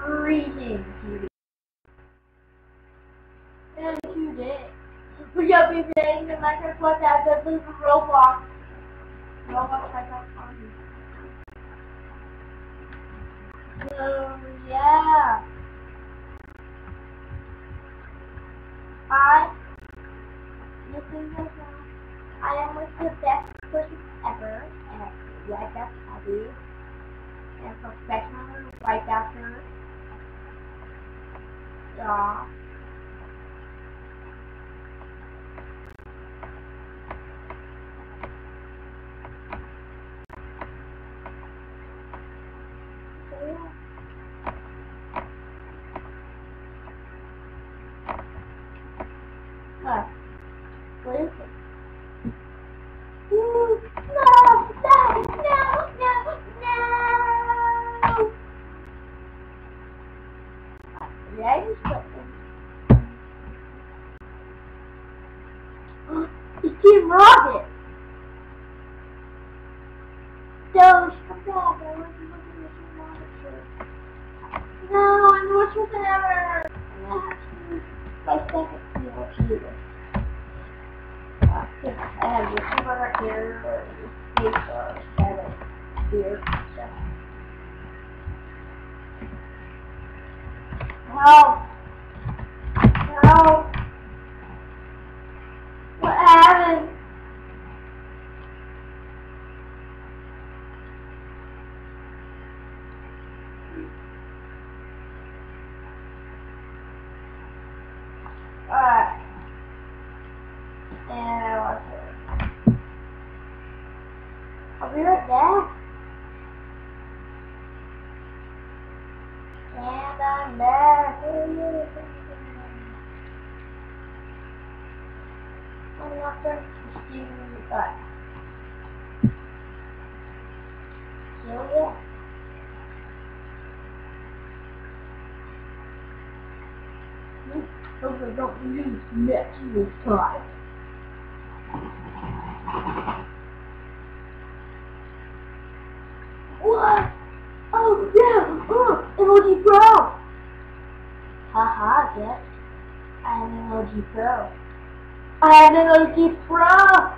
screaming, cutie. And you did. We got be playing the Plus as a Roblox. Roblox Minecraft. So, yeah. I, I am with the best person ever, and right that's Abby. And professional right after. Yeah. So, yeah. Huh. What is it? Ooh, no, no, no, no, no. Yeah, I just put them. It's Team Rocket. So, come back. I want to look at the Team Rocket shirt. No, I'm the worst person ever. My second feel cheater. Uh, I have this one right here, this uh, shadow here, stuff. Help! Help! What happened? Alright. And I lost it. I'll be. And I'm back. I'm not going to do that. So yeah. Hope I don't lose next time. What? Oh yeah! Oh, MLG pro! I'm MLG pro. I'm MLG pro!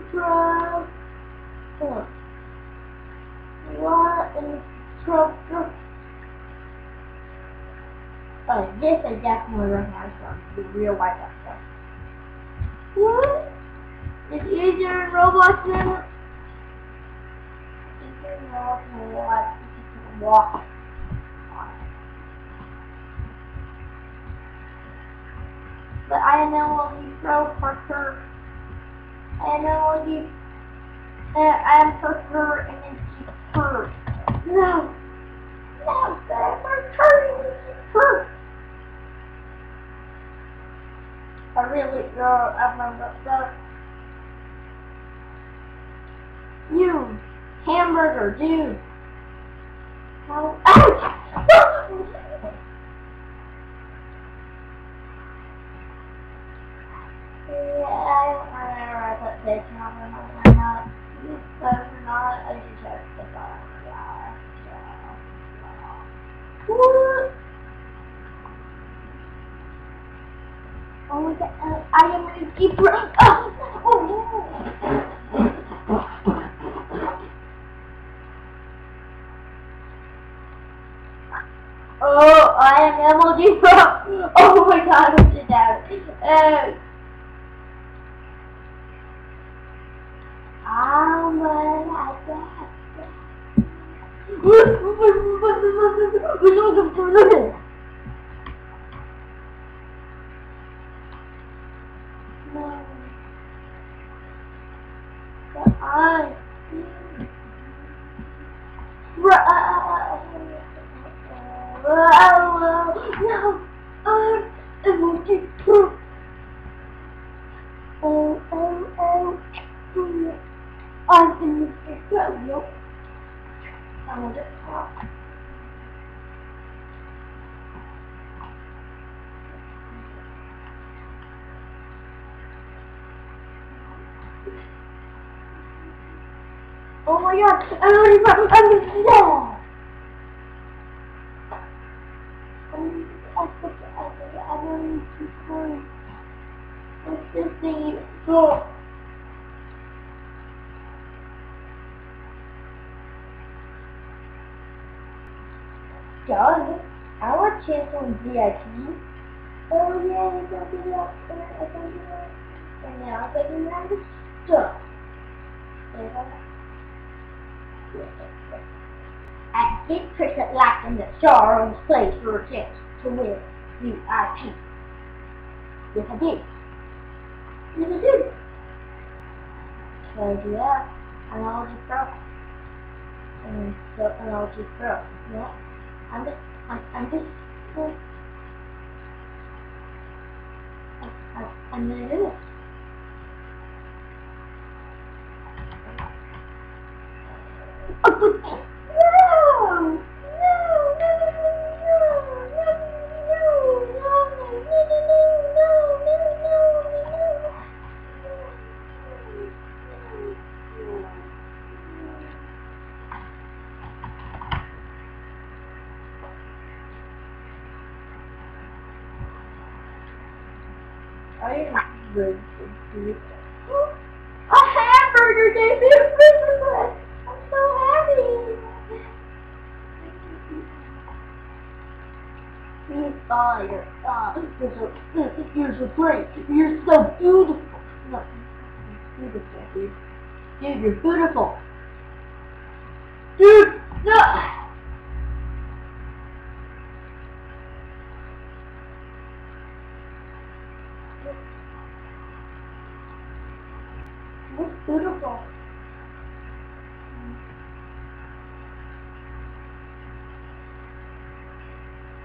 What am pro? Huh. What am pro? pro- Oh, this I definitely recognize from the real White House stuff. What? It's easier in Roblox than in walk on. But I know only pro parkour. Uh, I'm parkour and then purr. No! No, we're turning purr. I really go up my butt. You, hamburger, dude. How? Ouch! Yeah, I don't I'm not. I'm a justifier. What? Oh my god, uh, I am a keeper. Oh, oh no. Oh, I am MLG pro. Oh my god, I did that. Uh, I'm gonna have that. No. But I. No. Pro. Oh, oh, oh. I'm in the picture. Nope. I'm gonna talk. Oh my god, I'm already from, I'm the I cold. What's this thing? So, Doug, our chance on VIP. Oh yeah, it's gonna be up there, it's gonna be up. And now it's gonna be around the stuff. And keep Cricket locked in the star on place for a chance to win VIP. Yes, I did. I did. So, yeah, MLG pro. And so, MLG pro. Yeah. I'm just, I'm, I'm just, uh, I, I, I'm gonna do it. I am good A hamburger gave me a Christmas You're fire. Ah, you're so, you're so great. You're so beautiful. No, beautiful, dude. Dude, you're beautiful. Dude, no. Beautiful.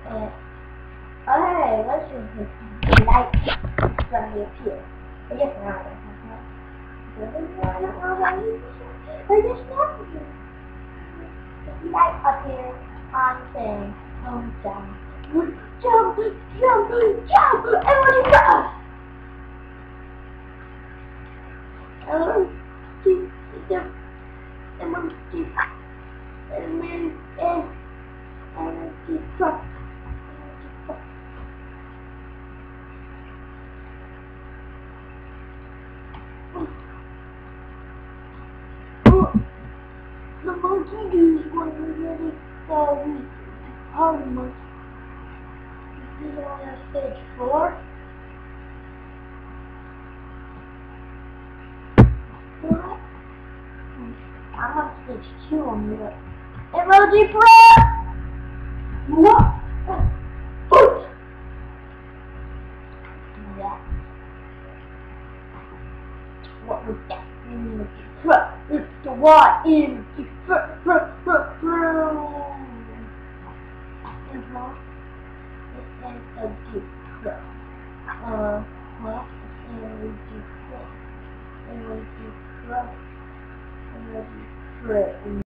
Uh, oh, hey, let's just the light suddenly appear. I guess now I don't have that. I why you I just. The light appears on thing, on down. Jump, jump, jump, everybody jump! Hello, jump, jump, everybody jump. And then, and, and. Oh, the monkey dude's going to really um, hard monkey. Is he on stage four? What? I'm on stage two on the MLG pro. What? Boot. What was that? MLG pro. It's the Y pro. Uh-huh. It's MLG pro. Uh, what? MLG pro. MLG pro. MLG pro.